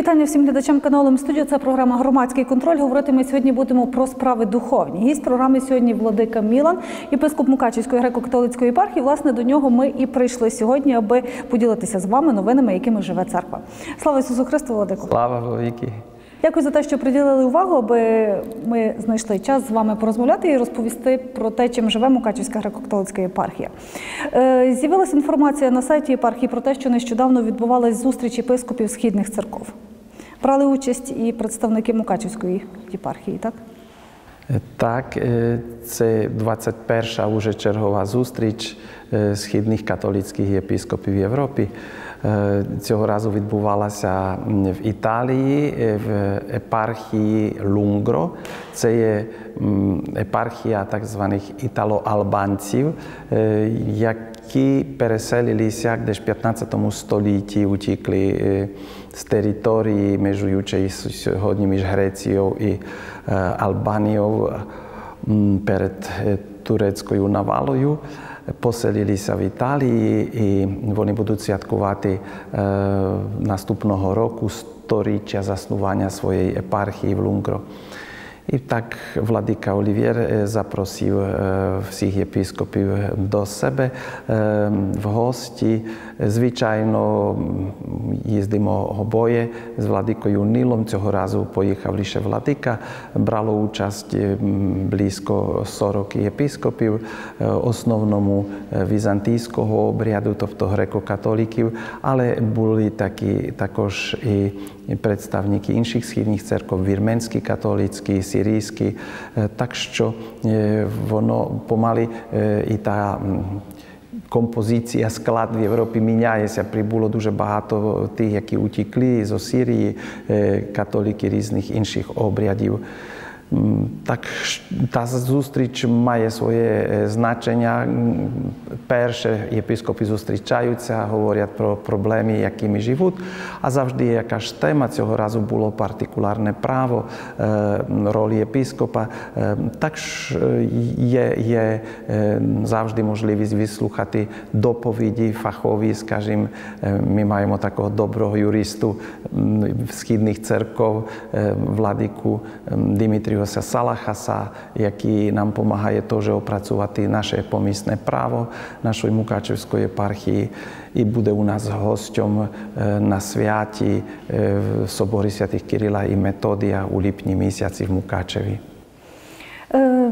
вітання всім глядачам каналу Студіо. Це програма Громадський контроль. Говорити ми сьогодні будемо про справи духовні. Гість програми сьогодні Владика Мілан, єпископ Мукачівської греко-католицької єпархії. Власне, до нього ми і прийшли сьогодні, аби поділитися з вами новинами, якими живе церква. Слава Ісусу Христу, Владику! Слава віки! Дякую за те, що приділили увагу, аби ми знайшли час з вами порозмовляти і розповісти про те, чим живе Мукачівська греко-католицька єпархія. Е, З'явилася інформація на сайті єпархії про те, що нещодавно відбувалась зустріч єпископів східних церков. Брали участь і представники Мукачівської єпархії, так? Так, е, це 21-ша уже чергова зустріч е, східних католицьких єпископів Європи. Е, Цього разу відбувалася в Італії, в епархії Лунгро. Це є епархія так званих італо-албанців, е, які переселилися десь в 15 столітті, утікли е, з території, межуючої сьогодні між Грецією і е, Албанією м, перед е, турецькою навалою. Поселилися в Італії і вони будуть святкувати е, наступного року сторіччя заснування своєї епархії в Лунгро. І так владика Олівєр е, запросив е, всіх єпископів до себе е, в гості. Звичайно, м, їздимо обоє з владикою Нілом. Цього разу поїхав лише владика. Брало участь м, близько 40 єпископів, е, основному е, візантійського обряду, тобто греко-католиків, але були такі також і представники інших східних церков, вірменські католицькі, сирійські. Так що воно помалі і та композиція, склад в Європі міняється. Прибуло дуже багато тих, які утікли з Осирії, католіки різних інших обрядів. Так та зустріч має своє е, значення. Перше єпископи зустрічаються, говорять про проблеми, якими живуть, а завжди є якась тема. Цього разу було партикулярне право, е, роль єпископа. Е, Так є, є завжди можливість вислухати доповіді фахові, скажімо, ми маємо такого доброго юристу східних церков, владику м, sa Salachasa, jaký nám pomáha je to, že opracúva ty naše pomísne právo našoj Mukačevskoj eparchii i bude u nás hosťom e, na sviati e, v Sobori svätých Kirila i Metodia u lipni mesiaci v Mukačevi.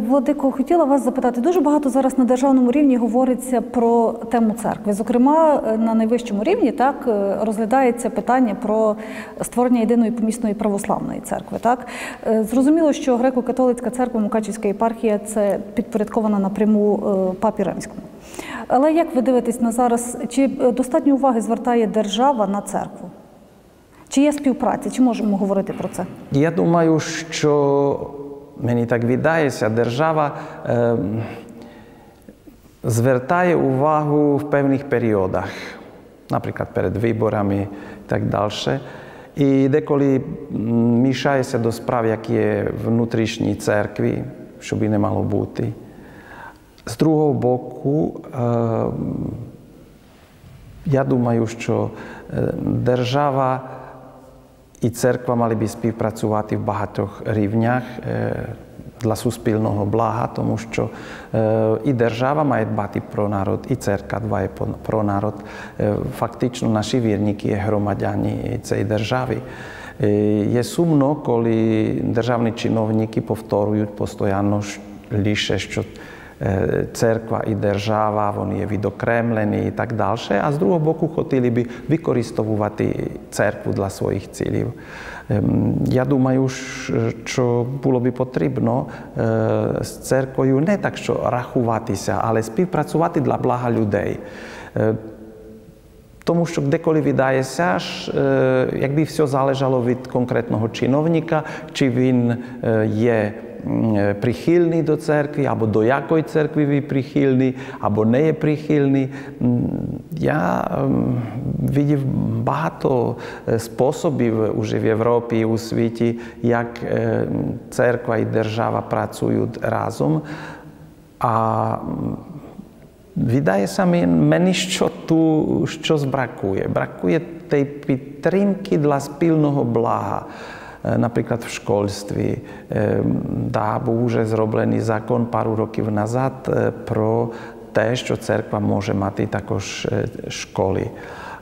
Владико, хотіла вас запитати. Дуже багато зараз на державному рівні говориться про тему церкви. Зокрема, е, на найвищому рівні так е, розглядається питання про створення єдиної помісної православної церкви. Так Е, зрозуміло, що греко-католицька церква Мукачівська єпархія це підпорядкована напряму е, папі римському. Але як ви дивитесь на зараз? Чи е, достатньо уваги звертає держава на церкву? Чи є співпраця? Чи можемо говорити про це? Я думаю, що мені так віддається, держава е, звертає увагу в певних періодах, наприклад, перед виборами і так далі. І деколи мішається до справ, які є в внутрішній церкві, що би не мало бути. З другого боку, е, я думаю, що е, держава і церква мали би співпрацювати в багатьох рівнях е, для суспільного блага, тому що е, і держава має дбати про народ, і церква дбає по- про народ. Е, Фактично, наші вірники є громадяни цієї держави. Е, Є сумно, коли державні чиновники повторюють постійно щ- лише, що церква і держава, вони є відокремлені і так далі. А з другого боку, хотіли би використовувати церкву для своїх цілів. Я думаю, що було би потрібно е, з церквою не так, що рахуватися, але співпрацювати для блага людей. Е, тому що деколи віддається, е, якби все залежало від конкретного чиновника, чи він є м, е, прихильний до церкви, або до якої церкви він прихильний, або не є прихильний. М, Я ем, видів багато е, способів уже в Європі і у світі, як е, церква і держава працюють разом. А м, Віддається мені, що tu щось бракує. Бракує tej підтримки для спільного блага. Наприклад, в школьстві да, був вже зроблений закон пару років назад про те, що церква може мати також школи.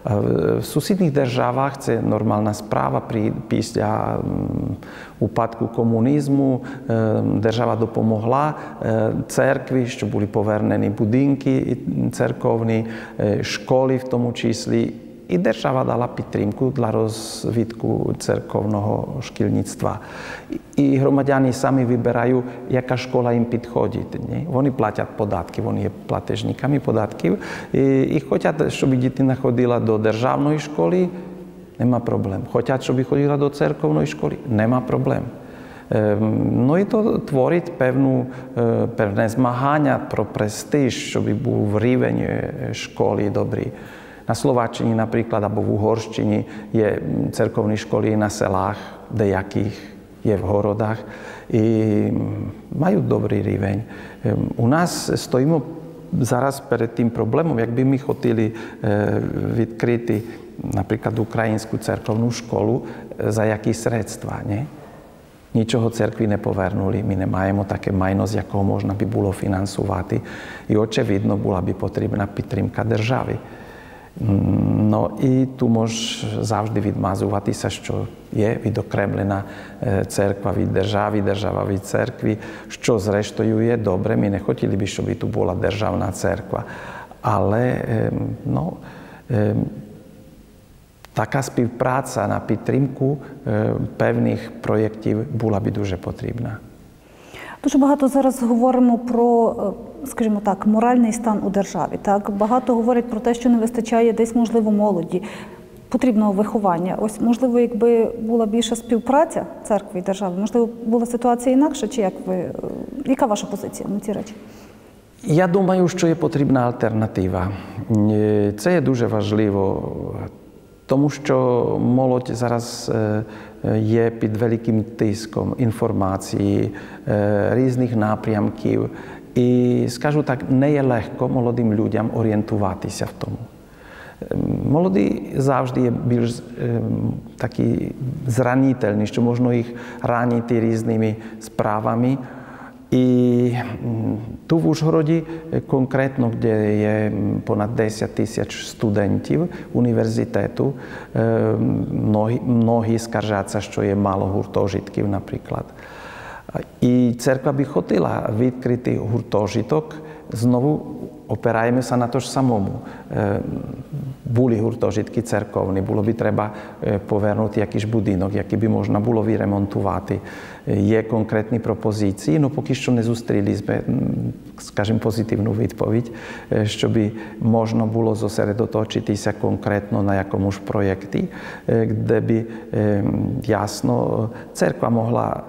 В сусідніх державах це нормальна справа. Після упадку комунізму держава допомогла церкві, щоб були повернені будинки церковні, школи в тому числі. І держава дала підтримку для розвитку церковного шкільництва. І громадяни самі вибирають, яка школа їм підходить. Ні? Вони платять податки, вони є платежниками податків. І, і хочуть, щоб дитина ходила до державної школи, нема проблем. Хочуть, щоб ходила до церковної школи, нема проблем. Ну і то творить певну, певне змагання про престиж, щоб був рівень школи добрий. Na Slováčini napríklad, alebo v Uhorštini je cerkovný školí na selách, dejakých je v horodách. I majú dobrý riveň. Ehm, u nás stojíme zaraz pred tým problémom, jak by my chotili e, vytkryty napríklad ukrajinskú cerkovnú školu, e, za jaký sredstva, nie? Ničoho cerkvi ne povernuli, mi ne majemo také majnosť, ako možno by bolo financovati. I očevidno bola by potrebná pitrimka državy. No i tu môž завжди відмазуватися, що є відокремлена церква від держави, держава від церкви, що зрештою є добре. Ми не хотіли б, щоб тут була державна церква. Але ну, така співпраця на підтримку певних проєктів була б дуже потрібна. Дуже багато зараз говоримо про, скажімо так, моральний стан у державі. Так багато говорять про те, що не вистачає десь, можливо, молоді, потрібного виховання. Ось, можливо, якби була більша співпраця церкви і держави, можливо, була ситуація інакша, чи як ви яка ваша позиція на ці речі? Я думаю, що є потрібна альтернатива. Це є дуже важливо, тому що молодь зараз є під великим тиском інформації, різних напрямків. І скажу так, не є легко молодим людям орієнтуватися в тому. Молоді завжди є більш такі зранительні, що можна їх ранити різними справами. І tu в Ужгороді конкретно, де є понад 10 тисяч студентів університету, многі, многі скаржаться, що є мало гуртожитків, наприклад. І церква би хотіла відкрити гуртожиток, знову опираємося на то ж самому. Були гуртожитки церковні, було би треба повернути якийсь будинок, який би можна було відремонтувати. Є конкретні пропозиції, але поки що не зустріли, скажімо, позитивну відповідь, щоб можна було зосередоточитися конкретно на якомусь проєкті, де би ясно церква могла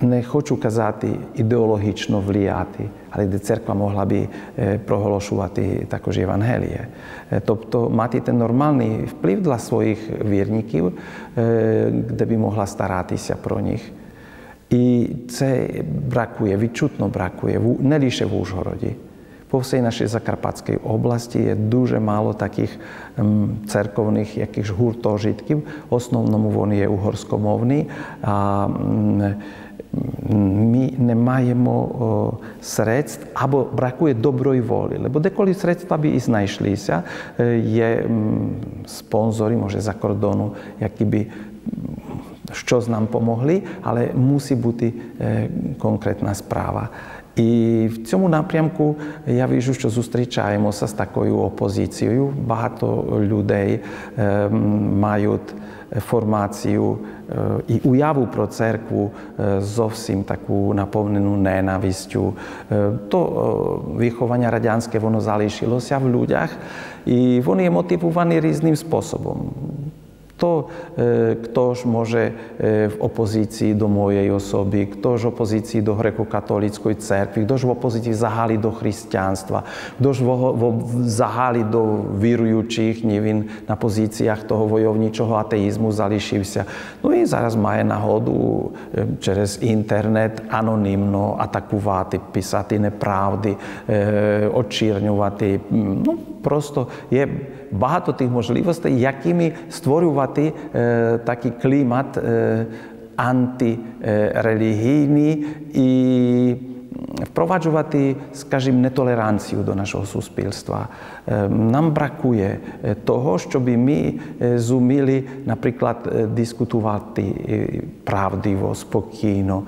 не хочу казати ідеологічно влияти, але де церква могла би проголошувати також Євангеліє. Тобто мати ten нормальний вплив для своїх вірників, де би могла старатися про них. І це бракує, відчутно бракує, не лише в Ужгороді. По всій нашій Закарпатській області є дуже мало таких церковних якихось гуртожитків. В основному вони є угорськомовні. А ми не маємо средств або бракує доброї волі. Бо деколи средства би і знайшлися, є спонсори, може, за кордону, які би щось нам помогли, але мусить бути конкретна справа. І в цьому напрямку я вижу, що зустрічаємося з такою опозицією. Багато людей мають формацію і уяву про церкву зовсім таку наповнену ненавистю. То виховання радянське воно залишилося в людях, і вони є мотивовані різним способом. To ktoś może w opozycji do mojej osoby, ktoś w opozycji do grekokatolickiej cerkwi, ktoś w opozycji zahali do chrześcijaństwa, ktoś w, w, zahali do wierujących, nie wiem, na pozycjach toho wojowniczego ateizmu zaliczył się. No i zaraz ma nachodu przez internet anonimno atakować, pisać nieprawdy, odczirňować. No, prosto je багато тих можливостей, якими створювати е, такий клімат е, антирелігійний і впроваджувати, скажімо, нетолеранцію до нашого суспільства. Нам бракує того, щоб ми зуміли, наприклад, дискутувати правдиво, спокійно.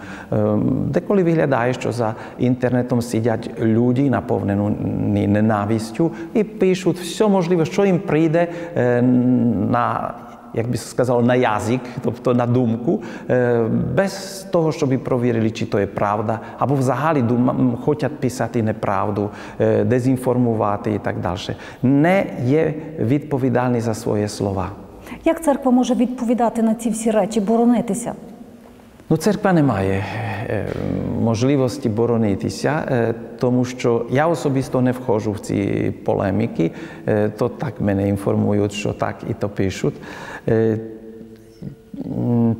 Деколи виглядає, що за інтернетом сидять люди, наповнені ненавистю, і пишуть все можливе, що їм прийде на як би сказав, на язик, тобто на думку, без того, щоб провірили, чи то є правда, або взагалі хочуть писати неправду, дезінформувати і так далі. Не є відповідальні за свої слова. Як церква може відповідати на ці всі речі, боронитися? Ну, церква не має можливості боронитися, тому що я особисто не входжу в ці полеміки, то так мене інформують, що так і то пишуть.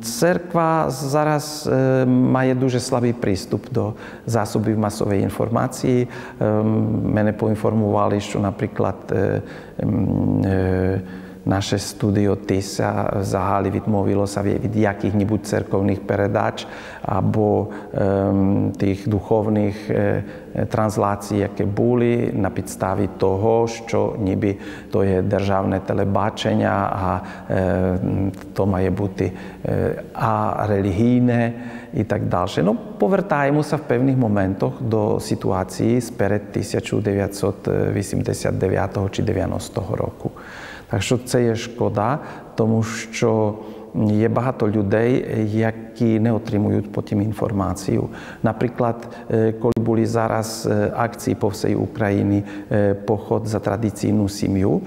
Церква зараз має дуже слабий приступ до засобів масової інформації. Мене поінформували, що, наприклад, Наше студіо Тиса взагалі відмовилося від яких-небудь церковних передач або ем, тих духовних е, трансляцій, які були на підставі того, що ніби то є державне телебачення, а е, то має бути е, а релігійне і так далі. Ну, повертаємося в певних моментах до ситуації з перед 1989 чи 90 року. Так що це є шкода, тому що є багато людей, які не отримують потім інформацію. Наприклад, коли були зараз акції по всій Україні поход за традиційну сім'ю,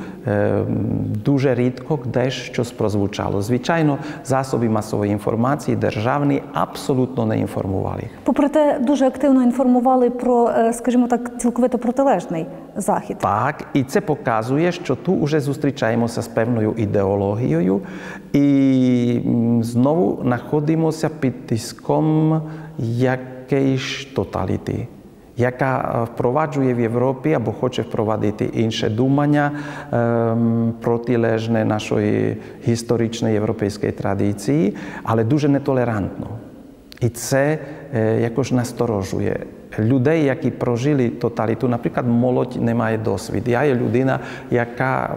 дуже рідко десь щось прозвучало. Звичайно, засоби масової інформації державні абсолютно не інформували. Попри те, дуже активно інформували про, скажімо так, цілковито протилежний захід. Так, і це показує, що тут вже зустрічаємося з певною ідеологією, і знову знаходимося під тиском якоїсь тоталіти. Яка впроваджує в Європі або хоче впровадити інше думання протилежне нашої історичної європейської традиції, але дуже нетолерантно. І це насторожує людей, які прожили тоталіту. Наприклад, молодь не має досвід. Я є людина, яка,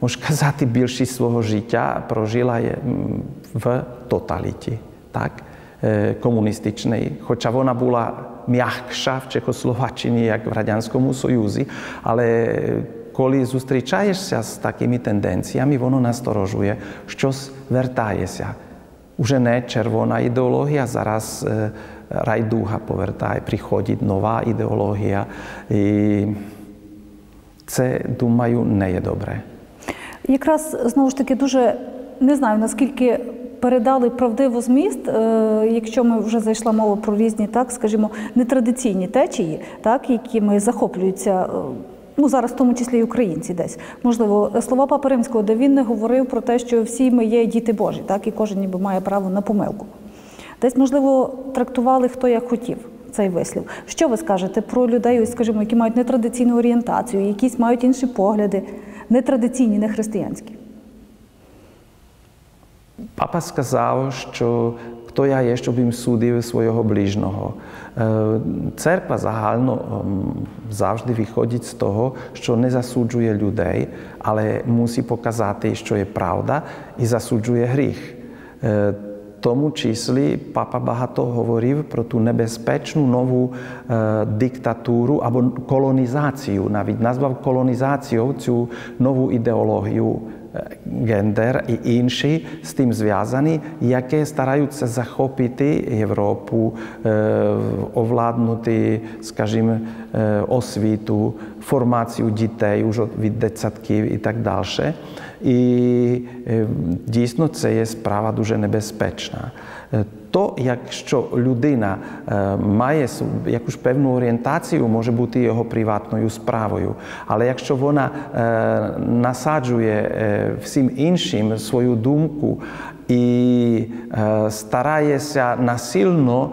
можна казати, більшість свого життя прожила в тоталіті, так? комуністичnej, хоча вона була м'якша в Чехословаччині, як в Радянському Союзі, але коли зустрічаєшся з такими тенденціями, воно насторожує, щось вертається. Уже не червона ідеологія, зараз райдуга повертає, приходить нова ідеологія. І це, думаю, не є добре. Якраз знову ж таки дуже не знаю наскільки передали правдиво зміст, якщо ми вже зайшла мова про різні, так скажімо, нетрадиційні течії, так якими захоплюються. Ну, зараз в тому числі і українці десь. Можливо, слова Папи Римського, де він не говорив про те, що всі ми є діти Божі, так, і кожен ніби має право на помилку. Десь, можливо, трактували хто як хотів цей вислів. Що ви скажете про людей, скажімо, які мають нетрадиційну орієнтацію, якісь мають інші погляди, нетрадиційні, не християнські? Папа сказав, що хто я є, щоб їм судив свого ближнього. Церква загально завжди виходить з того, що не засуджує людей, але мусить показати, що є правда, і засуджує гріх. Тому числі папа багато говорив про ту небезпечну нову е, диктатуру або колонізацію, навіть назвав колонізацією цю нову ідеологію gender і інші з тим зв'язані, які стараються захопити Європу, овладнути, скажімо, освіту, формацію дітей уже від дитсадків і так далі. І дійсно це є справа дуже небезпечна. То, якщо людина має якусь певну орієнтацію, може бути його приватною справою. Але якщо вона насаджує всім іншим свою думку і старається насильно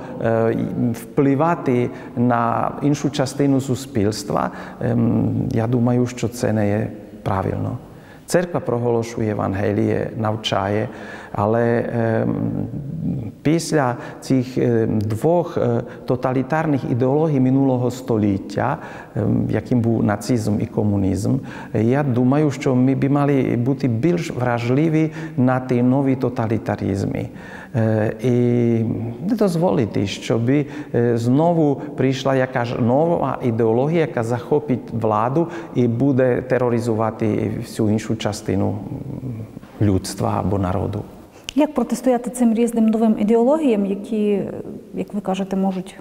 впливати на іншу частину суспільства, я думаю, що це не є правильно. Церква проголошує Євангеліє, навчає, але е, після цих е, двох е, тоталітарних ідеологій минулого століття, е, яким був нацизм і комунізм, я думаю, що ми б мали бути більш вражливі на ті нові тоталітаризми. Е, і не дозволити, щоб е, знову прийшла якась нова ідеологія, яка захопить владу і буде тероризувати всю іншу частину людства або народу. Як протистояти цим різним новим ідеологіям, які, як ви кажете, можуть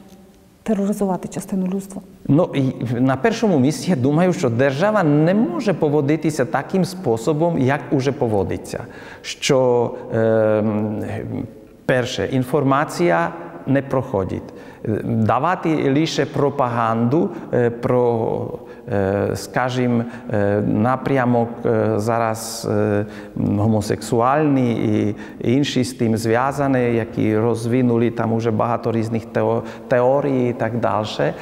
тероризувати частину людства? Ну і на першому місці я думаю, що держава не може поводитися таким способом, як уже поводиться. Що е, перше, інформація не проходить. Давати лише пропаганду е, про, скажімо, напрямок зараз гомосексуальний і інші з тим зв'язані, які розвинули там уже багато різних тео- теорій і так далі.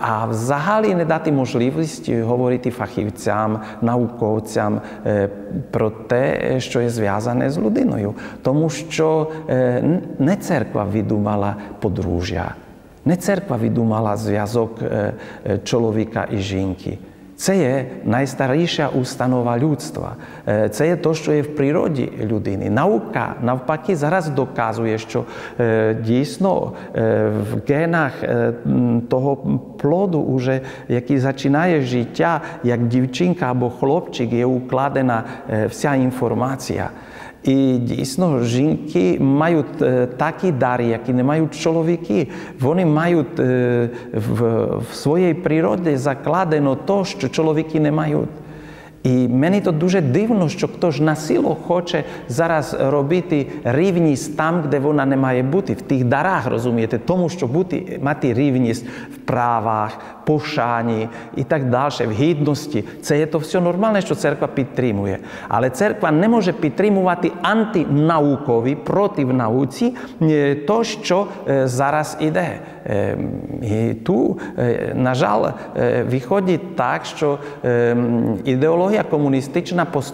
А взагалі не дати можливість говорити фахівцям, науковцям про те, що є зв'язане з людиною. Тому що не церква видумала подружжя. Не церква видумала зв'язок чоловіка і жінки. Це є найстаріша установа людства. Це є те, що є в природі людини. Наука навпаки зараз доказує, що дійсно в генах того плоду, уже, який починає життя, як дівчинка або хлопчик, є укладена вся інформація. І дійсно жінки мають е, такі дари, які не мають чоловіки. Вони мають е, в, в своїй природі закладено те, що чоловіки не мають. І мені то дуже дивно, що хтось на силу хоче зараз робити рівність там, де вона не має бути, в тих дарах, розумієте, тому що бути, мати рівність в правах, пошані і так далі, в гідності. Це є то все нормальне, що церква підтримує. Але церква не може підтримувати антинаукові проти науці е, то, що е, зараз іде. Е, І tu, е, на жаль, е, виходить так, що е, ідеологія комуністична постійно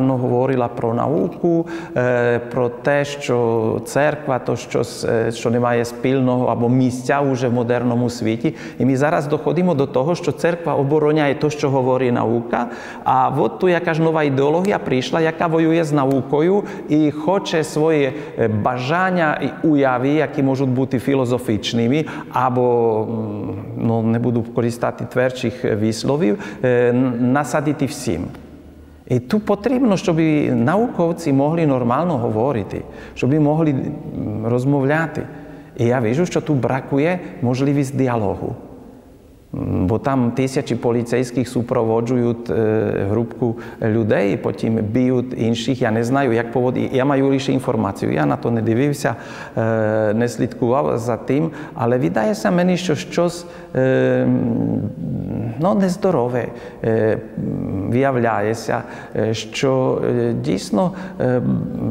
ну, говорила про науку, е, про те, що церква то щось, що не має спільного або місця уже в модерному світі. І ми зараз доходимо до того, що церква обороняє те, що говорить наука, а от tu якась нова ідеологія прийшла, яка воює з наукою і хоче свої бажання і уяви, які можуть бути філософічними, або ну, не буду користати тверчих висловів, е, насадити всім. І тут потрібно, щоб науковці могли нормально говорити, щоб могли розмовляти. І я бачу, що тут бракує можливість діалогу. Бо там тисячі поліцейських супроводжують е, групку людей, потім б'ють інших. Я не знаю, як поводити. Я маю лише інформацію. Я на то не дивився, е, не слідкував за тим, але видається мені, що щось е, ну, нездорове виявляється, що дійсно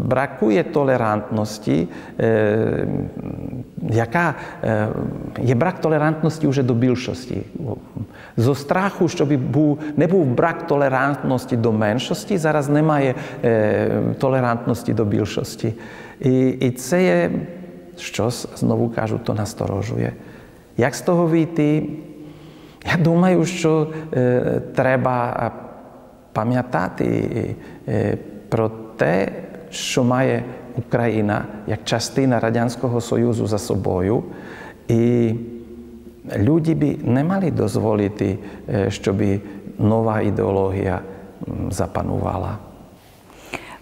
бракує толерантності. Яка е, є брак толерантності вже до більшості. Зо страху, щоб був, не був брак толерантності до меншості, зараз немає е, толерантності до більшості. І, і це є щось, знову кажу, то насторожує. Як з того вийти? Я думаю, що е, треба пам'ятати е, про те, що має Україна як частина Радянського Союзу за собою. І люди би не мали дозволити, щоб нова ідеологія запанувала.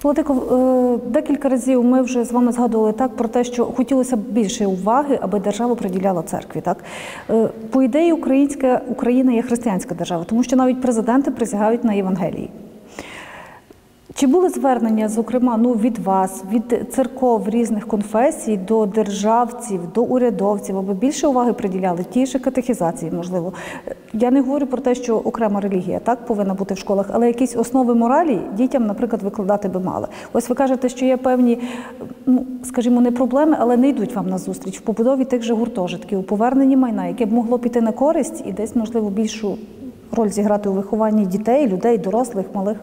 Владико, е, декілька разів ми вже з вами згадували так про те, що хотілося б більше уваги, аби держава приділяла церкві. Так Е, по ідеї, українська Україна є християнська держава, тому що навіть президенти присягають на Євангелії. Чи були звернення, зокрема, ну від вас, від церков різних конфесій до державців, до урядовців, аби більше уваги приділяли тій же катехізації, можливо? Я не говорю про те, що окрема релігія так повинна бути в школах, але якісь основи моралі дітям, наприклад, викладати би мали. Ось ви кажете, що є певні, ну скажімо, не проблеми, але не йдуть вам на зустріч в побудові тих же гуртожитків, у поверненні майна, яке б могло піти на користь і десь, можливо, більшу роль зіграти у вихованні дітей, людей, дорослих, малих?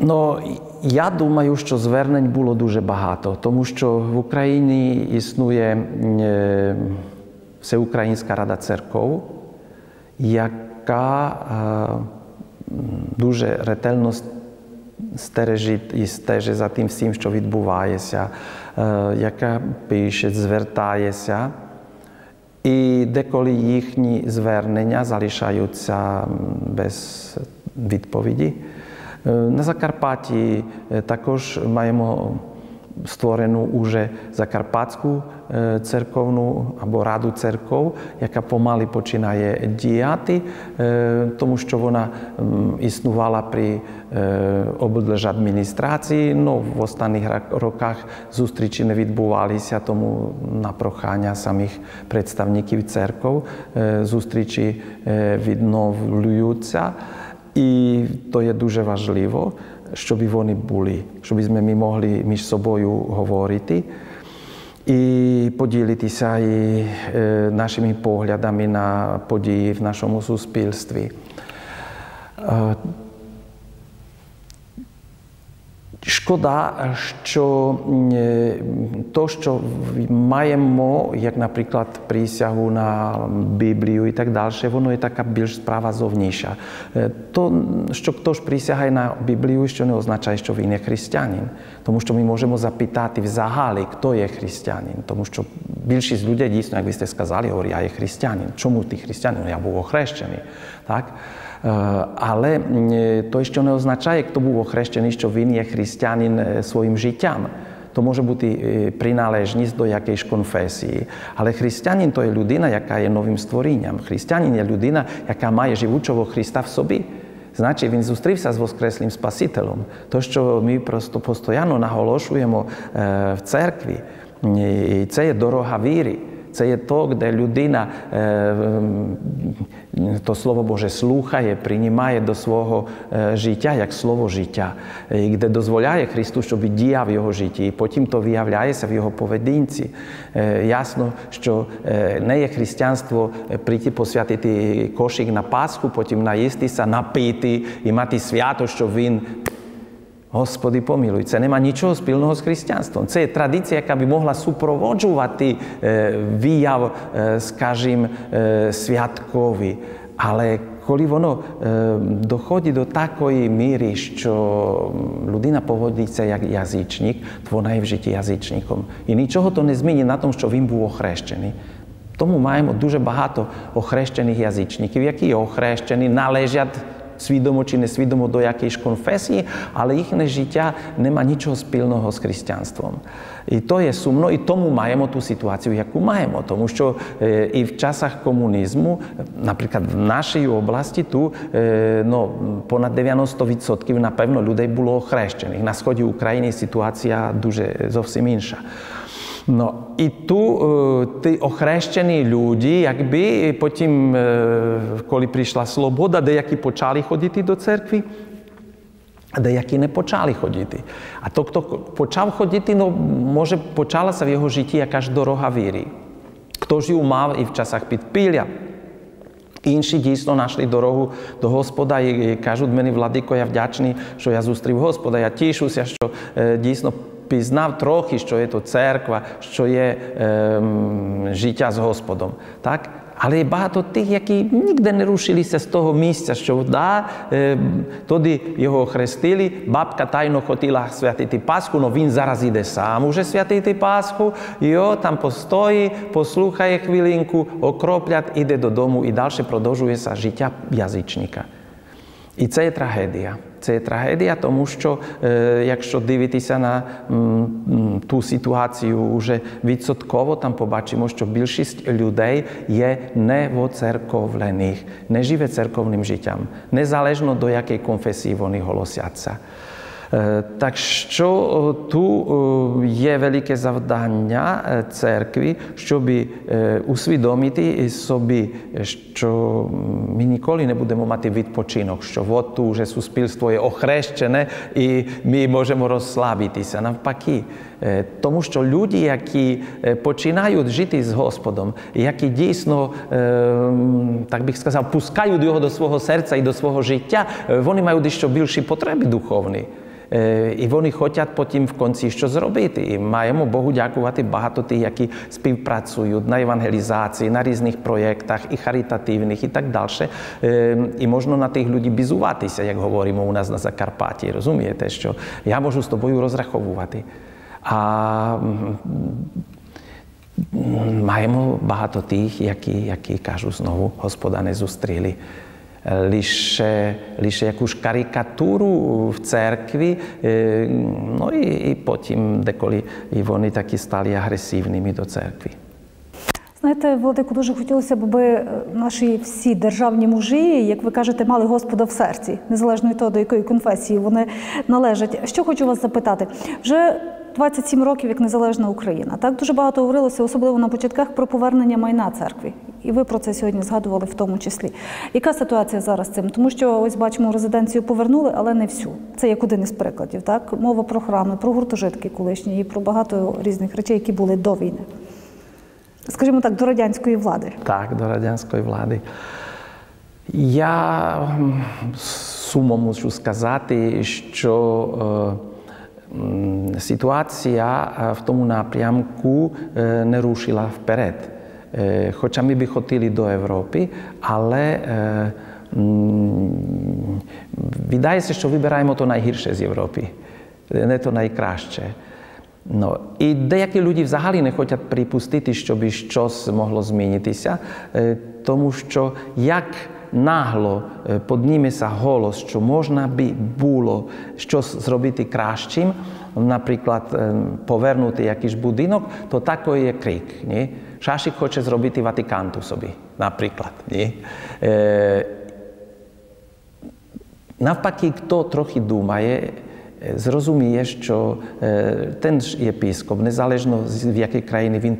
Ну, я думаю, що звернень було дуже багато, тому що в Україні існує е, Всеукраїнська рада церков, яка е, дуже ретельно стережить і стежить за тим всім, що відбувається, е, яка пише, звертається. І деколи їхні звернення залишаються без відповіді. На Закарпатті також маємо створену уже Закарпатську церковну або раду церков, яка помалі починає діяти, тому що вона існувала при облдержадміністрації, але в останніх роках зустрічі не відбувалися, тому на прохання самих представників церков зустрічі відновлюються. І то є дуже важливо, щоб вони були, щоб ми могли між собою говорити і поділитися і нашими поглядами на події в нашому суспільстві. Шкода, що то, що маємо, як, наприклад, присягу на Біблію і так далі, воно є така більш справа зовніша. То, що хтось присягає на Біблію, що не означає, що він є християнин. Тому що ми можемо запитати взагалі, хто є християнин. Тому що більшість людей дійсно, як ви сте сказали, говорять, я є християнин. Чому ти християнин? Я був охрещений. Так? Але то, що не означає, хто був охрещений, що він є християнин своїм життям. То може бути приналежність до якоїсь конфесії. Але християнин то є людина, яка є новим створінням. Християнин є людина, яка має живучого Христа в собі. Значить, він зустрівся з Воскреслим Спасителем. То, що ми просто постійно наголошуємо в церкві, це є дорога віри. Це є то, де людина то Слово Боже слухає, приймає до свого життя як слово життя, і де дозволяє Христу, щоб діяв його житті, і потім то виявляється в його поведінці. Ясно, що не є християнство прийти посвятити кошик на Пасху, потім наїстися, напити і мати свято, що він. Господи, помилуй, це нема нічого спільного з християнством. Це є традиція, яка би могла супроводжувати вияв, скажімо, святковий. Але коли воно доходить до такої міри, що людина поводиться як язичник, то вона є в житті язичником. І нічого то не змінить на тому, що він був охрещений. Тому маємо дуже багато охрещених язичників, які охрещені, належать свідомо чи несвідомо до якоїсь конфесії, але їхнє життя не має нічого спільного з християнством. І то є сумно, і тому маємо ту ситуацію, яку маємо. Тому що і в часах комунізму, наприклад, в нашій області, ту ну, понад 90% напевно людей було охрещених. На сході України ситуація дуже зовсім інша. No i tu tí ochreštění lidi, jakby potom, коли прийшла свобода, деякі почали ходити до церкви, а деякі не почали ходити. А то, хто почав ходити, ну, може, почалася в його житті якась дорога віри. Хто ж її мав і в часах підпілля, Інші дійсно знайшли дорогу до Господа і кажуть мені, Владико, я вдячний, що я зустрів Господа. Я тішуся, що дійсно пізнав трохи, що є то церква, що є е, життя з Господом. Так? Але є багато тих, які ніде не рушилися з того місця, що да, е, тоді його хрестили, бабка тайно хотіла святити Пасху, але він зараз іде сам уже святити Пасху, і о, там постої, послухає хвилинку, окроплять, іде додому і далі продовжується життя язичника. І це є трагедія. Це є трагедія, тому що е, якщо дивитися на м, ту ситуацію вже відсотково, там побачимо, що більшість людей є невоцерковлених, не живе церковним життям, незалежно до якої конфесії вони голосяться. Е, так що тут є велике завдання церкви, щоб усвідомити собі, що ми ніколи не будемо мати відпочинок, що от тут вже суспільство є охрещене і ми можемо розслабитися. Навпаки, тому що люди, які починають жити з Господом, які дійсно, так би сказав, пускають його до свого серця і до свого життя, вони мають дещо більші потреби духовні. І вони хочуть потім в кінці що зробити. І маємо Богу дякувати багато тих, які співпрацюють на евангелізації, на різних проєктах, і харитативних, і так далі. І можна на тих людей бізуватися, як говоримо у нас на Закарпатті. Розумієте, що я можу з тобою розраховувати. А маємо багато тих, які, які кажуть знову, Господа не зустріли. Лише, лише якусь карикатуру в церкві, ну і, і потім деколи і вони такі стали агресивними до церкви. Знаєте, Володику, дуже хотілося б, аби наші всі державні мужі, як ви кажете, мали Господа в серці, незалежно від того, до якої конфесії вони належать. Що хочу вас запитати? Вже 27 років як незалежна Україна. Так дуже багато говорилося, особливо на початках, про повернення майна церкві. І ви про це сьогодні згадували в тому числі. Яка ситуація зараз з цим? Тому що ось бачимо, резиденцію повернули, але не всю. Це як один із прикладів. Так, мова про храми, про гуртожитки колишні і про багато різних речей, які були до війни. Скажімо так, до радянської влади. Так, до радянської влади. Я сумом мушу сказати, що ситуація в тому напрямку не рушила вперед. Хоча ми би хотіли до Європи, але м, віддається, що вибираємо то найгірше з Європи, не то найкраще. І деякі люди взагалі не хочуть припустити, щоб щось могло змінитися, тому що як нагло підніметься голос, що можна би було щось зробити кращим, наприклад, повернути якийсь будинок, то такий є крик. Ні? Шашик хоче зробити Ватикан ту собі, наприклад. Ні? Е, навпаки, хто трохи думає, зрозуміє, що ten єпископ, незалежно з якої країни він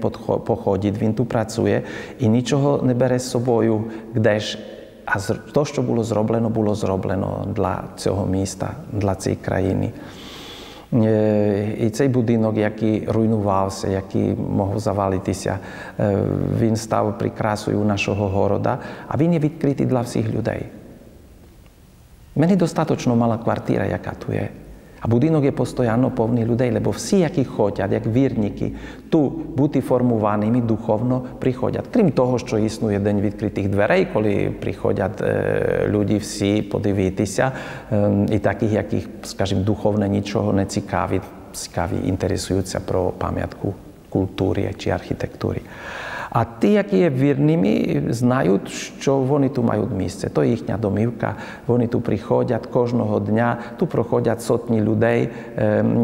походить, він тут працює і нічого не бере з собою, де ж а то, що було зроблено, було зроблено для цього міста, для цієї країни. І цей будинок, який руйнувався, який мог завалитися, він став прикрасою нашого города, а він є відкритий для всіх людей. Мені достатньо мала квартира, яка тут є. А будинок є постійно повний людей, лебо всі, які хочуть, як вірники, ту бути формованими духовно приходять. Крім того, що існує день відкритих дверей, коли приходять е, люди всі подивитися, е, і таких, яких, скажімо, духовно нічого не цікавить, цікаві інтересуються про пам'ятку культури чи архітектури. А ті, які є вірними, знають, що вони тут мають місце. То їхня домівка, вони тут приходять кожного дня, тут проходять сотні людей,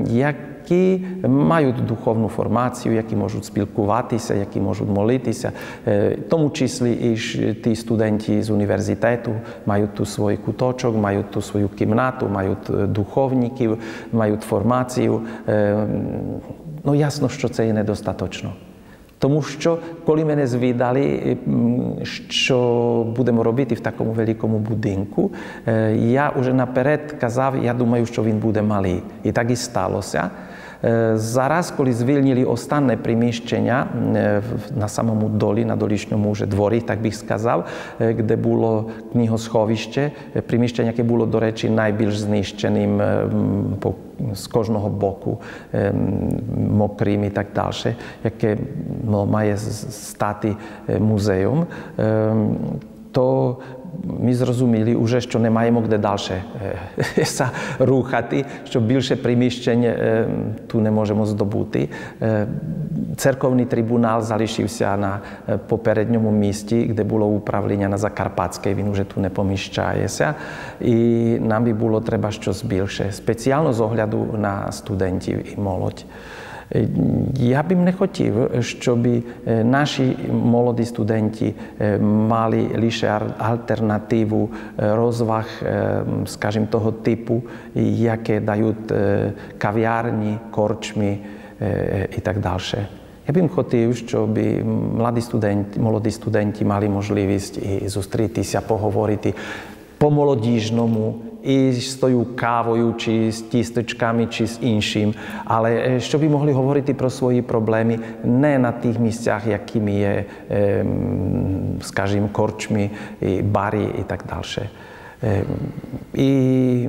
які мають духовну формацію, які можуть спілкуватися, які можуть молитися. В тому числі і ті студенти з університету мають тут свій куточок, мають тут свою кімнату, мають духовників, мають формацію. Ну, ясно, що це є недостаточно. Тому що, коли мене звідали, що будемо робити в такому великому будинку, я вже наперед казав, я думаю, що він буде малий. І так і сталося. Зараз, коли звільнили останнє приміщення на самому долі, на долішньому вже дворі, так би сказав, де було книгосховище, приміщення, яке було, до речі, найбільш знищеним з кожного боку, мокрим і так далі, яке ну, має стати музеєм, то ми зрозуміли вже, що не маємо де далі рухати, що більше приміщень tu не можемо здобути. Церковний трибунал залишився на попередньому місці, де було управління на Закарпатське, він вже тут не поміщається. І нам би було треба щось більше, спеціально з огляду на студентів і молодь. Я б не хотів, щоб наші молоді студенти мали лише альтернативу розваг, скажімо, того типу, яке дають кав'ярні, корчми і так далі. Я б хотів, щоб младі студенти, молоді студенти мали можливість і зустрітися, поговорити по-молодіжному, і з тою кавою, чи з тісточками, чи з іншим, але щоб могли говорити про свої проблеми не на тих місцях, якими є, скажімо, корчми, бари і так далі. І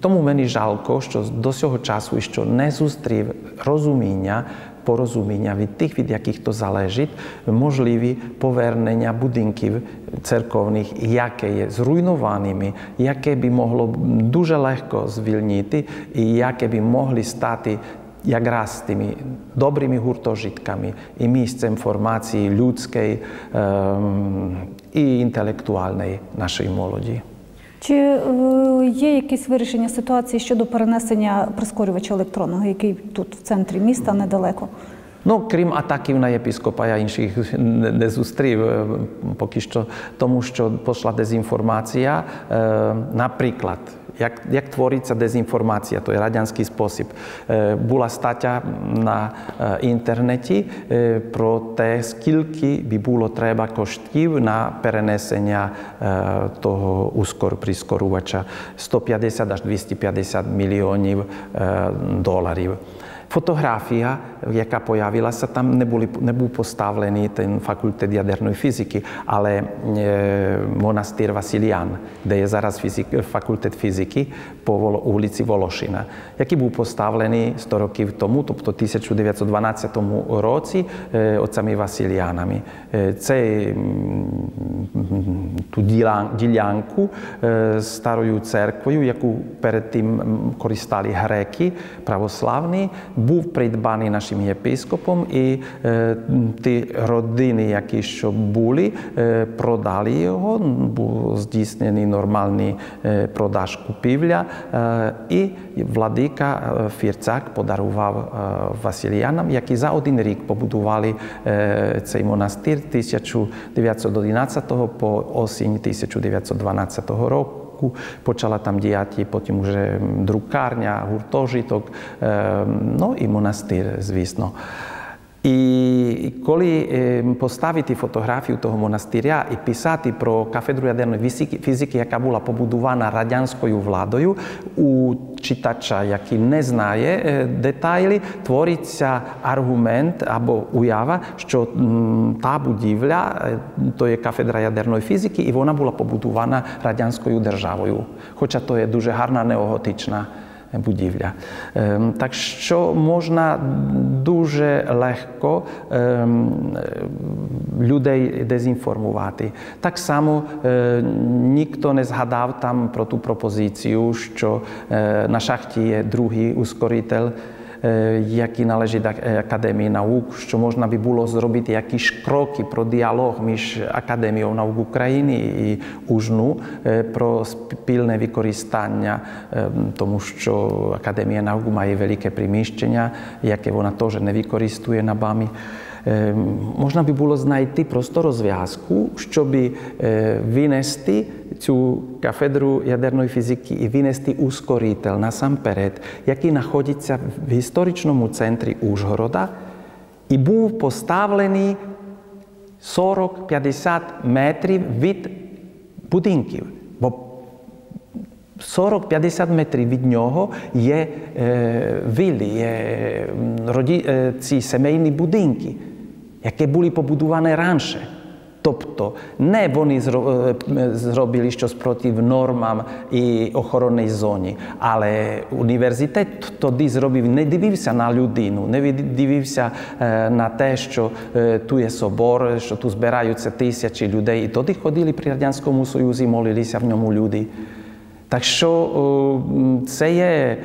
тому мені жалко, що до цього часу ще не зустрів розуміння порозуміння від тих, від яких то залежить, можливі повернення будинків церковних, яке є зруйнованими, яке би могло дуже легко звільнити, і яке би могли стати якраз тими добрими гуртожитками і місцем формації людської ем, і інтелектуальної нашої молоді. Чи е, є якісь вирішення ситуації щодо перенесення прискорювача електронного, який тут в центрі міста недалеко? Ну, крім атаків на єпіскопа, я інших не зустрів поки що, тому що пішла дезінформація. Наприклад, Jak, jak tvoriť sa dezinformácia? To je raďanský spôsob. E, Bola staťa na e, interneti e, pro té, skilky by bolo treba koštív na prenesenia toho úskor priskoruvača. 150 až 250 miliónov dolarov. Fotografia яка появилася, там не, були, не був поставлений ten факультет ядерної фізики, але е, монастир Василіан, де є зараз фізик, факультет фізики по вулиці Волошина, який був поставлений 100 років тому, тобто 1912 році, е, отцями Василіанами. Е, це ту ділянку з старою церквою, яку перед тим користали греки православні, був придбаний нашим єпископом, і е, ті родини, які що були, е, продали його, був здійснений нормальний е, продаж купівля, і владика Фірцак подарував Василіянам, які за один рік побудували цей монастир 1911 по осінь 1912 року roku. Počala tam diať potom už drukárňa, hurtožitok, no i monastýr, zvisno. І коли поставити фотографію того монастиря і писати про кафедру ядерної фізики, яка була побудована радянською владою, у читача, який не знає деталі, твориться аргумент або уява, що та будівля то є кафедра ядерної фізики, і вона була побудована радянською державою. Хоча то є дуже гарна неоготична Будівля. Так що можна дуже легко людей дезінформувати. Так само ніхто не згадав там про ту пропозицію, що на шахті є другий ускоритель. Який належить Академії наук, що можна би було зробити якісь кроки про діалог між Академією наук України і УЖНУ про спільне використання, тому що Академія наук має велике приміщення, яке вона теж не використовує на БАМі. Можна би було знайти просто розв'язку, щоб винести цю кафедру ядерної фізики і винести ускоритель насамперед, який знаходиться в історичному центрі Ужгорода, і був поставлений 40-50 метрів від будинків. Бо 40-50 метрів від нього є е, віллі, є роді, е, ці сімейні будинки, які були побудовані раніше. Тобто не вони зробили щось проти нормам і охоронної зоні, але університет тоді зробив, не дивився на людину, не дивився на те, що тут є собор, що тут збираються тисячі людей. І тоді ходили при Радянському Союзі, молилися в ньому люди. Так що це є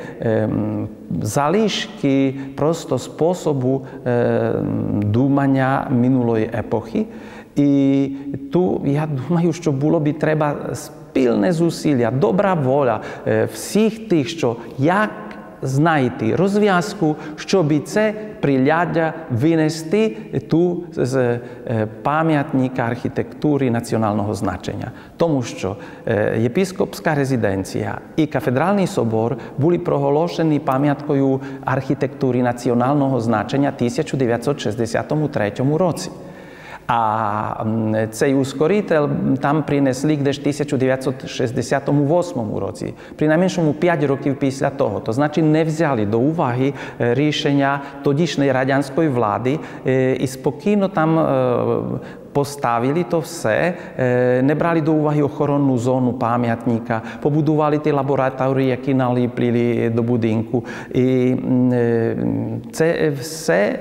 залишки просто способу думання минулої епохи. І тут я думаю, що було б треба спільне зусилля, добра воля всіх тих, що як знайти розв'язку, щоб це приладдя винести ту з е, пам'ятника архітектури національного значення. Тому що е, єпископська резиденція і кафедральний собор були проголошені пам'яткою архітектури національного значення 1963 році. А цей ускоритель там принесли десь в 1968 році, принаймншому 5 років після того. То значить не взяли до уваги рішення тодішньої радянської влади і спокійно там Поставили to все, не брали до уваги охоронну зону пам'ятника, побудували ті лабораторії, які наліплили до будинку. І це все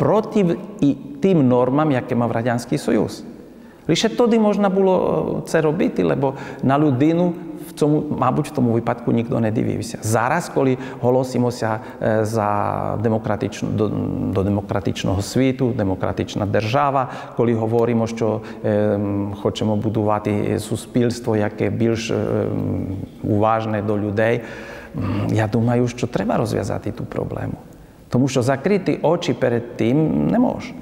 проти і тим нормам, які мав Радянський Союз. Лише тоді можна було це робити, бо на людину в цьому, мабуть, в тому випадку ніхто не дивився. Зараз, коли голосимося за демократичну, до, до демократичного світу, демократична держава, коли говоримо, що е, хочемо будувати суспільство, яке більш е, уважне до людей, я думаю, що треба розв'язати ту проблему. Тому що закрити очі перед тим не може.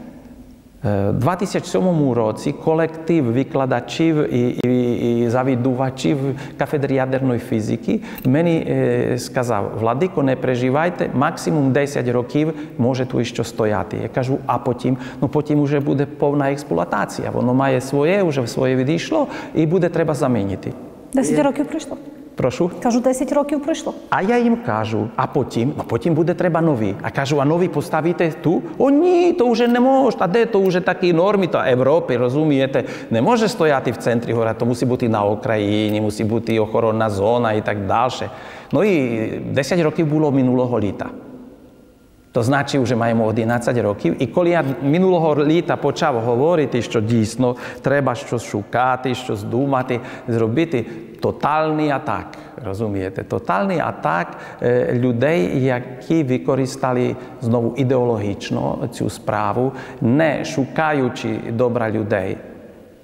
У 2007 році колектив викладачів і, і, і завідувачів кафедри ядерної фізики мені е, сказав, Владико, не переживайте, максимум 10 років може тут ще стояти. Я кажу, а потім, ну потім вже буде повна експлуатація. Воно має своє, вже своє відійшло і буде треба замінити. 10 років пройшло. Прошу. Кажу, 10 років пройшло. А я їм кажу, а потім, ну потім буде треба нові. А кажу, а нові поставите ту? О, ні, то вже не може. А де то вже такі норми, то Європи, розумієте, не може стояти в центрі гора, то мусить бути на Україні, мусить бути охоронна зона і так далі. Ну і 10 років було минулого літа. То значить, вже маємо 11 років. І коли я минулого літа почав говорити, що дійсно треба щось шукати, щось думати, зробити тотальний атак. Розумієте, тотальний атак людей, які використали знову ідеологічно цю справу, не шукаючи добра людей.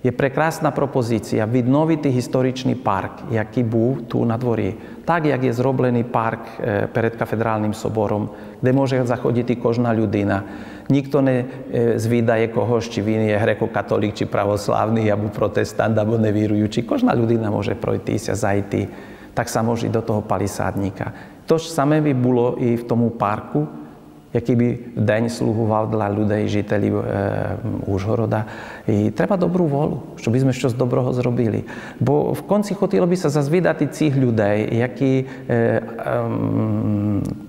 je prekrásna propozícia vidnoviti historični park, jaki buv tu na dvori. Tak, jak je zroblený park e, pred kafedrálnym soborom, kde môže zachodiť kožná ľudina. Nikto ne e, koho, či vin je grekokatolík, či pravoslávny, alebo protestant, alebo nevírujúci. Kožná ľudina môže projtíť a zajti. Tak sa môže do toho palisádnika. To samé by bolo i v tomu parku, який би в день слугував для людей, жителів е, Ужгорода. І треба добру волю, щоб ми щось доброго зробили. Бо в кінці хотіло б зазвідати цих людей, які е, е,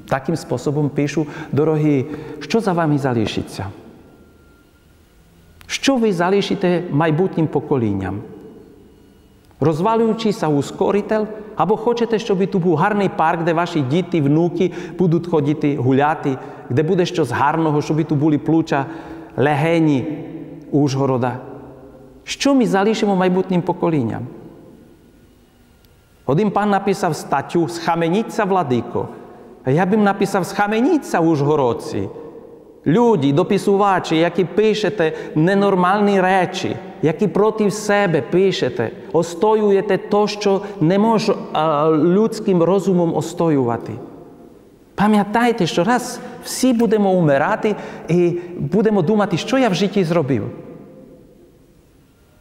таким способом пишуть, дорогі, що за вами залишиться? Що ви залишите майбутнім поколінням? Розвалюючися ускоритель, або хочете, щоб тут був гарний парк, де ваші діти, внуки будуть ходити гуляти, де буде щось гарного, щоб тут були плуча легені Ужгорода. Що ми залишимо майбутнім поколінням? Один пан написав статтю Схаменіться, владико. А я б написав Схаменіться Ужгородці. Люди, дописувачі, які пишете ненормальні речі, які проти себе пишете, остоюєте то, що не може людським розумом остоювати. Пам'ятайте, що раз всі будемо умирати і будемо думати, що я в житті зробив.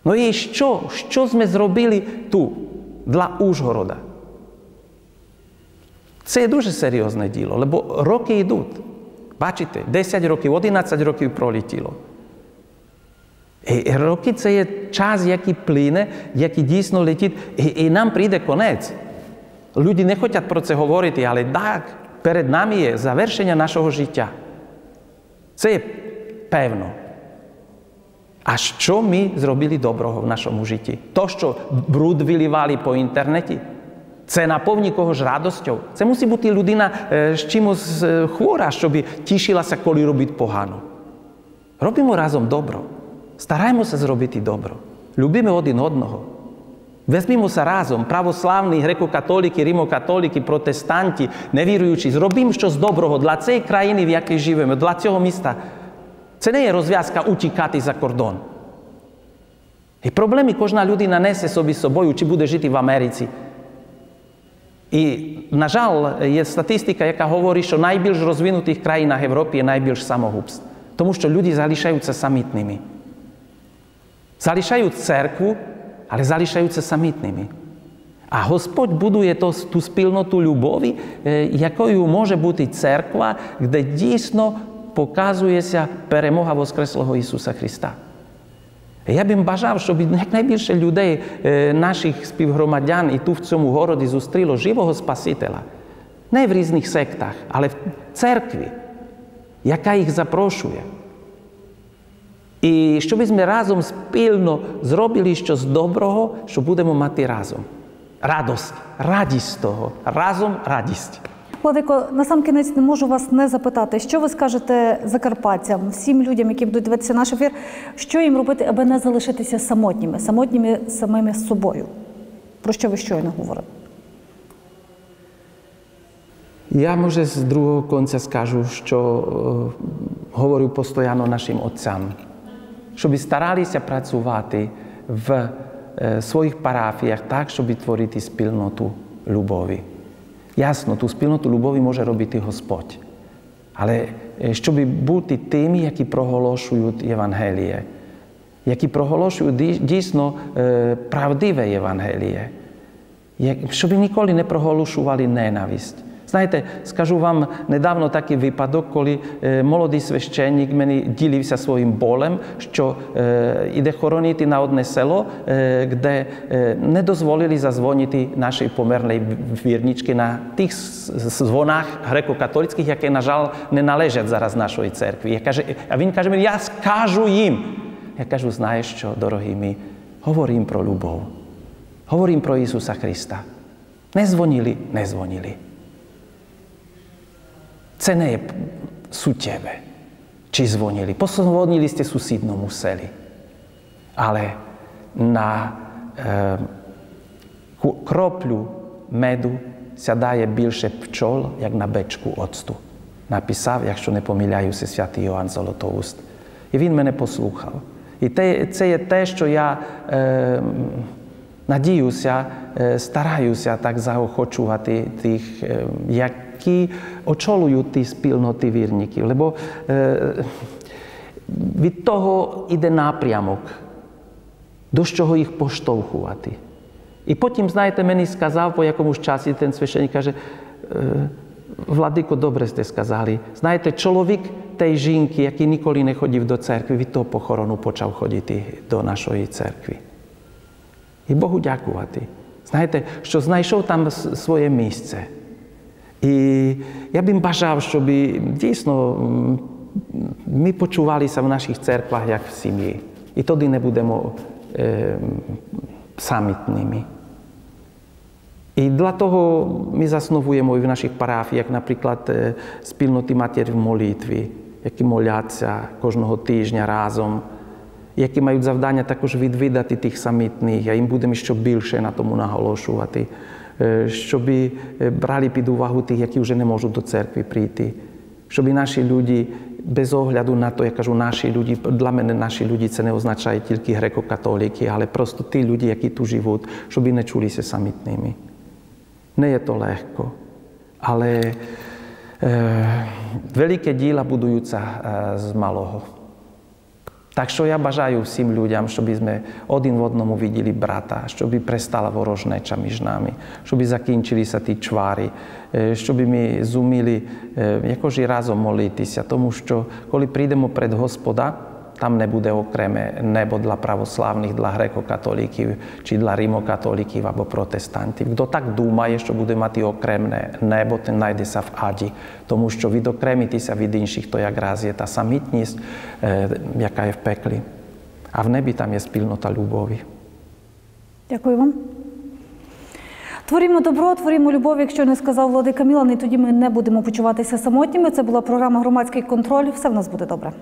Ну і що? Що ми зробили тут, для Ужгорода? Це дуже серйозне діло, бо роки йдуть. Бачите, 10 років, 11 років пролетіло. І роки це є час, який плине, який дійсно летить, і, і нам прийде конець. Люди не хочуть про це говорити, але так, перед нами є завершення нашого життя. Це є певно. А що ми зробили доброго в нашому житті? То, що бруд вилівали по інтернеті, це наповні когось радостю. Це мусить бути людина з чимось хвора, щоб тішилася, коли робить погано. Робимо разом добро. Стараємося зробити добро. Любимо один одного. Візьмімося разом, православні, греко-католики, римо-католики, протестанти, невіруючі, зробимо щось доброго для цієї країни, в якій живемо, для цього міста. Це не є розв'язка утікати за кордон. І проблеми кожна людина несе собі з собою, чи буде жити в Америці. І, на жаль, є статистика, яка говорить, що в найбільш розвинутих країнах Європи є найбільш самогубств. Тому що люди залишаються самітними. Залишають церкву, але залишаються самітними. А Господь будує ту спільноту любові, е, якою може бути церква, де дійсно показується перемога Воскреслого Ісуса Христа. Я б бажав, щоб якнайбільше людей, е, наших співгромадян і тут в цьому городі зустріло живого Спасителя. Не в різних сектах, але в церкві, яка їх запрошує. І щоб ми разом спільно зробили щось доброго, що будемо мати разом. Радость, радість того, разом радість. Владико, на сам кінець не можу вас не запитати, що ви скажете закарпатцям, всім людям, які будуть дивитися наш ефір, що їм робити, аби не залишитися самотніми, самотніми самими з собою. Про що ви щойно говорили? Я може з другого кінця скажу, що е, говорю постійно нашим отцям, щоб старалися працювати в е, своїх парафіях так, щоб творити спільноту любові. Ясно, ту спільноту любові може робити Господь. Але щоб бути тими, які проголошують Євангеліє, які проголошують дій- дійсно правдиве Євангеліє, щоб ніколи не проголошували ненависть. Знаєте, скажу вам недавно такий випадок, коли е, молодий священник мені ділився своїм болем, що е, іде хоронити на одне село, е, де е, не дозволили зазвонити нашій померлій вірнички на тих с- с- дзвонах греко-католицьких, які, на жаль, не належать зараз нашої церкві. Я каже, а він каже мені, я скажу їм. Я кажу, знаєш що, дорогі мій, говорим про любов. Говорим про Ісуса Христа. Не дзвонили, не дзвонили. Це не є суттєве, чи дзвонили. Позвонили сте сусідному селі. Але на е, ку- кроплю меду сядає більше пчол, як на бечку оцту. Написав, якщо не помиляюся, святий Йоанн Золотоуст. І він мене послухав. І те, це є те, що я е, надіюся, е, стараюся так заохочувати тих, е, які очолюють ті спільноти вірників. Бо е, від того іде напрямок, до чого їх поштовхувати. І потім, знаєте, мені сказав по якомусь часі ten священник каже, «Е, Владико, добре сте сказали. Знаєте, чоловік тієї жінки, який ніколи не ходив до церкви, від того похорону почав ходити до нашої церкви. І Богу дякувати. Знаєте, що знайшов там своє місце. І я б їм бажав, щоб дійсно м, ми почувалися в наших церквах як в сім'ї. І тоді не будемо е, самітними. І для того ми засновуємо і в наших парафіях, наприклад, е, спільноти матір в молитві, які моляться кожного тижня разом, які мають завдання також відвідати тих самітних, а їм будемо ще більше на тому наголошувати, е, щоб е, брали під увагу тих, які вже не можуть до церкви прийти, щоб і наші люди, без огляду на то, я кажу, наші люди, для мене наші люди це не означає тільки греко-католики, але просто ті люди, які тут живуть, щоб і не чулися самітними. Не є то легко, але е, велике діла будуються е, з малого. Так що я бажаю всім людям, щоб ми один в одному виділи брата, щоб перестала ворожнеча між нами, щоб закінчилися ті чвари, е, щоб ми зуміли е, якось разом молитися, тому що коли прийдемо перед Господа, там не буде окреме небо для православних, для греко-католиків чи для римокатоликів або протестантів. Хто так думає, що буде мати окремне небо, ten знайдеться в аді, тому що відокремитися від інших, то якраз є та самітність, яка є в пеклі. А в небі там є спільнота любові. Дякую вам. Творімо добро, творімо любов, якщо не сказав Владика Мілан, і тоді ми не будемо почуватися самотніми. Це була програма Громадський контроль. Все в нас буде добре.